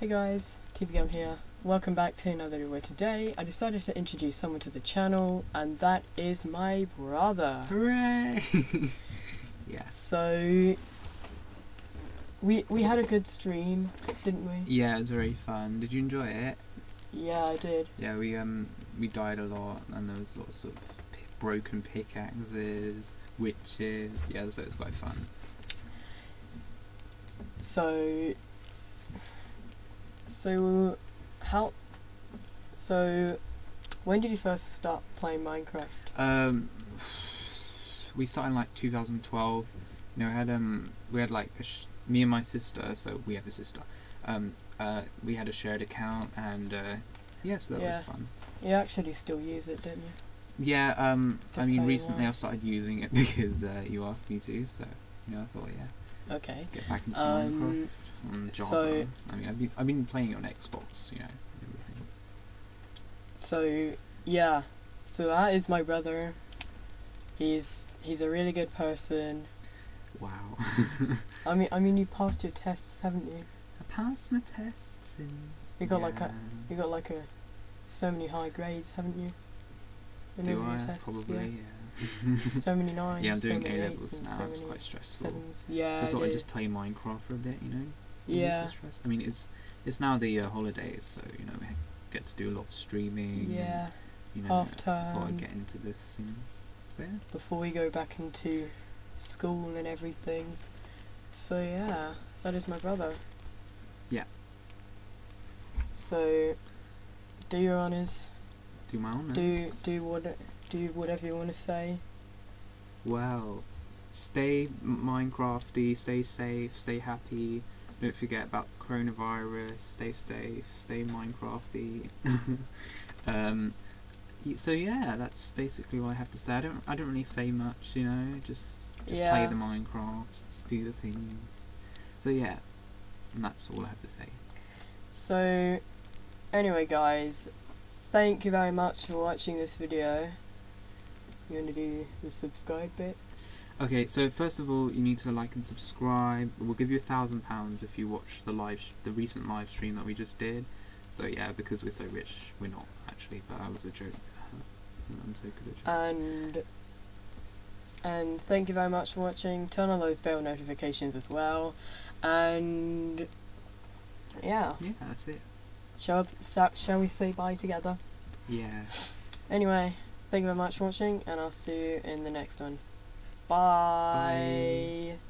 Hey guys, TBGum here. Welcome back to another video. Today, I decided to introduce someone to the channel, and that is my brother. Hooray! yes. So, we we had a good stream, didn't we? Yeah, it was very fun. Did you enjoy it? Yeah, I did. Yeah, we um we died a lot, and there was lots of broken pickaxes, witches. Yeah, so it was quite fun. So, so how? So, when did you first start playing Minecraft? Um, we started in like 2012. You know, we had um we had like a sh- me and my sister. So we have a sister. Um, uh, we had a shared account, and uh, yeah, so that was fun. You actually still use it, didn't you? Yeah, um, I mean, recently? I've started using it because uh, you asked me to, so you know, I thought, yeah, Okay. get back into Um, Minecraft Java. so- I mean, I've been I've been playing it on Xbox, you know, everything. So yeah, so that is my brother. He's he's a really good person. Wow, I mean, I mean, you passed your tests, haven't you? I passed my tests and You got like a you got like a so many high grades, haven't you? In Do I tests, probably? Yeah. Yeah. So many nines. yeah, I'm doing many A levels now. So it's quite stressful. sevens. Yeah. so I thought I'd just play Minecraft for a bit, you know. Yeah. stress. I mean, it's it's now the uh, holidays, so you know we get to do a lot of streaming. and, Yeah. you know, half before I get into this, you know. So yeah. Before we go back into school and everything. So yeah, that is my brother. Yeah. So, do your honors. Do my honors. Do do what do whatever you want to say. Well, stay Minecrafty, stay safe, stay happy. Don't forget about coronavirus. Stay safe, stay Minecrafty. um, so yeah, that's basically what I have to say. I don't, I don't really say much, you know. Just, just play Yeah. the Minecrafts, do the things. So yeah, and that's all I have to say. So, anyway, guys, thank you very much for watching this video. You want to do the subscribe bit? Okay, so first of all, you need to like and subscribe. We'll give you a thousand pounds if you watch the live, the recent live stream that we just did. So yeah, because we're so rich, we're not actually, but that was a joke. I'm so good at jokes. And and thank you very much for watching. Turn on those bell notifications as well. And yeah, yeah, that's it. shall shall we say bye together? Yeah. Anyway, thank you very much for watching, and I'll see you in the next one. Bye. Bye.